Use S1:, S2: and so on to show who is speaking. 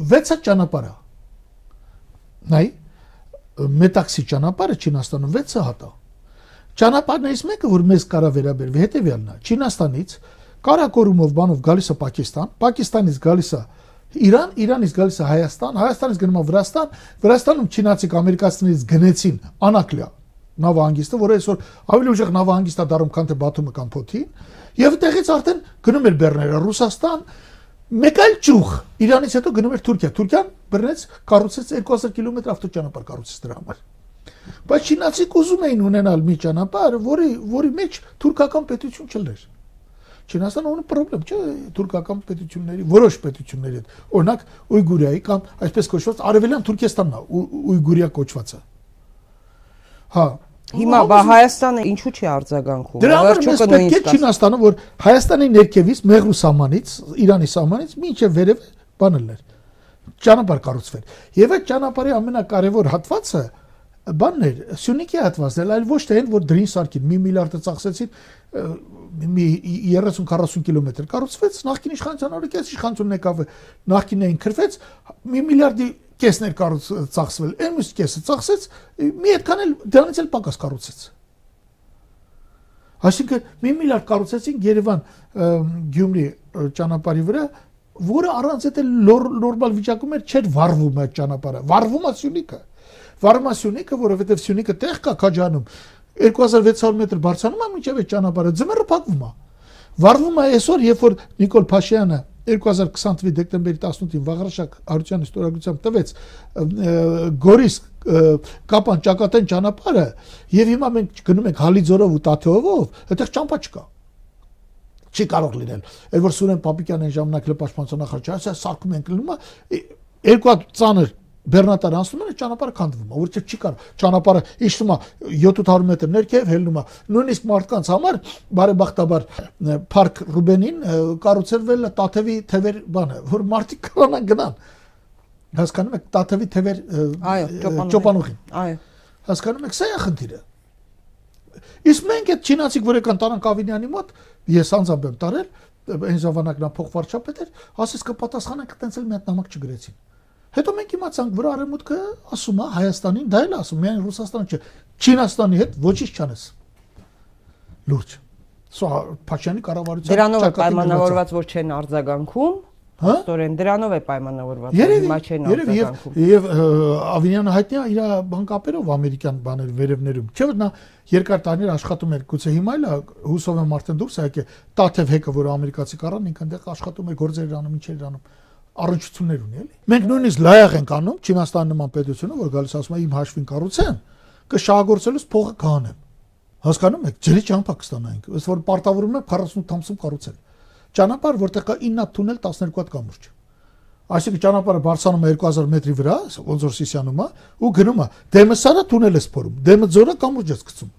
S1: 6 ճանապարհը նայ մետաքսի ճանապարհը Չինաստանում 6 հատ է ճանապարհներից մեկը որ մեզ կարա վերաբերվի հետեւյալն է. Չինաստանից կարակորումով բանով գալիս է Պակիստան Պակիստանից գալիս է Իրան, Իրանից գալիս է Հայաստան, Հայաստանից գնում է Վրաստան, Վրաստանում չինացիք ամերիկացիներից գնեցին Անակլիա նավահանգիստը, որը այսօր ավելի ուժեղ նավահանգիստ է դառնում, քան թե Բաթումը կամ Փոթին, եւ այդտեղից արդեն գնում էր Բեռները Ռուսաստան, մեկ այլ ճյուղ Իրանից հետո գնում էր Թուրքիա։ Թուրքիան բռնեց, կառուցեց 2000 կիլոմետր ավտոճանապարհ կառուցեց դրա համար։ Բայց չինացիք ուզում էին ունենալ մի ճանապարհ, որի որի մեջ թուրքական պետություն չլներ։ Չինաստանը ունի խնդրեմ, չէ, թուրքական պետությունների, որոշ պետությունների հետ։ Օրինակ Ույգուրիայի կամ այսպես կոչված Արևելյան Թուրքեստանն է, Ույգուրիա կոչվածը։
S2: Հա, Հիմա բա Հայաստանը ինչու չի արձագանքում։
S1: Դրա համար մենք պետք է Չինաստանը, որ Հայաստանի ներքևից Մեղրու սահմանից, Իրանի սահմանից մինչև վերև բանելներ ճանապարհ կառուցվել։ Եւ այդ ճանապարհի ամենակարևոր հատվածը բանն էր, Սյունիքի հատվածն էր, այլ ոչ թե այն, որ դրին սարքին 1 միլիարդը ծախսեցին, մի 30-40 կիլոմետր կառուցվեց, նախկին իշխանության օրիկես իշխանությունն եկավ, նախկինն էին քրվեց, 1 միլիարդի կեսն էր կառուց ծախսվել, այն մյուս կեսը ծախսեց, մի այդքան էլ դրանից էլ պակաս կառուցեց։ Այսինքն 1 միլիարդ կառուցեցին Երևան Գյումրի ճանապարհի վրա, որը առանց այդ նորմալ վիճակում էր չէր վառվում այդ ճանապարհը։ Վառվում է Սյունիքը։ Վառվում է Սյունիքը, որովհետև Սյունիքը տեղ կա քաջանում 2600 մետր բարձրանում է մինչև այդ ճանապարհը, ձմեռը փակվում է։ Վառվում է այսօր, երբ որ Նիկոլ Փաշյանը 2020 թվականի դեկտեմբերի 18-ին Վաղարշակ Արությունյանի ստորագրությամբ տվեց Գորիս Կապան ճակատեն ճանապարհը եւ հիմա մենք գնում ենք Հալիձորով ու Տաթեովով, այդտեղ ճամփա չկա չի կարող լինել։ Այդ որ Սուրեն Պապիկյանն այն ժամանակ լպաշտպանության նախարարը սարքում են կլինում, երկու հատ ծանր Բեռնատար անցնում է ճանապարհը քանդվում է, որովհետեւ չի կարող։ Ճանապարհը իջնում է 700 մետր ներքև, հելնում է։ Նույնիսկ մարդկանց համար բարեբախտաբար Փարք Ռուբենին կառուցելվել է Տաթևի թևեր բանը, որ մարդիկ կարողանան գնան։ Հասկանում եք Տաթևի թևեր ճոպանուղին։ Այո։ Հասկանում եք, սա է խնդիրը։ Իսկ մենք այդ չինացիք որ եկան Տարան Կավինյանի մոտ, ես անձամբ եմ տարել, այն ժամանակ նա փոխվարչապետ էր, ասես կպատասխանենք, տենց էլ մի հատ նամակ չգրեցին։ Հետո մենք իմացանք, որ արևմուտքը ասում է Հայաստանին, դա էլ ասում, միայն Ռուսաստանը չէ, Չինաստանի հետ ոչինչ չանես։ Լուրջ։ Սա Փաշյանի կառավարության
S2: Դրանով է պայմանավորված, որ չեն արձագանքում։ Հա? Ստորեն դրանով է պայմանավորված,
S1: հիմա չեն արձագանքում։ Եվ Ավինյանը հայտնի է իր բանկապերով ամերիկյան բաներ վերևներում։ Չէ՞ որ նա երկար տարիներ աշխատում էր, գուցե հիմա էլ հուսով եմ արդեն դուրս եկել Տաթև հեկը, որը ամերիկացի կառան, ինքն այնտեղ աշխատում է, գործեր անում, ինչեր անում առնչություններ ունի էլի։ Մենք նույնիսկ լայաղ ենք անում Չինաստանի նման պետությունը, որ գալիս ասում է իմ հաշվին կառուցեմ, կշահագործելուց փողը կանեմ։ Հասկանում եք, ջրի ճամփա կստանայինք, ըստ որ պարտավորում է 48 ամսում կառուցել։ Ճանապարհ, որտեղ կա 9 հատ թունել 12 հատ կամուրջ։ Այսինքն ճանապարհը բարձրանում է 2000 մետրի վրա, ոնց որ Սիսիանում է, ու գնում է։ Դեմը սարա թունել է սփորում։ Դեմը ձորը կամուրջ է գցում։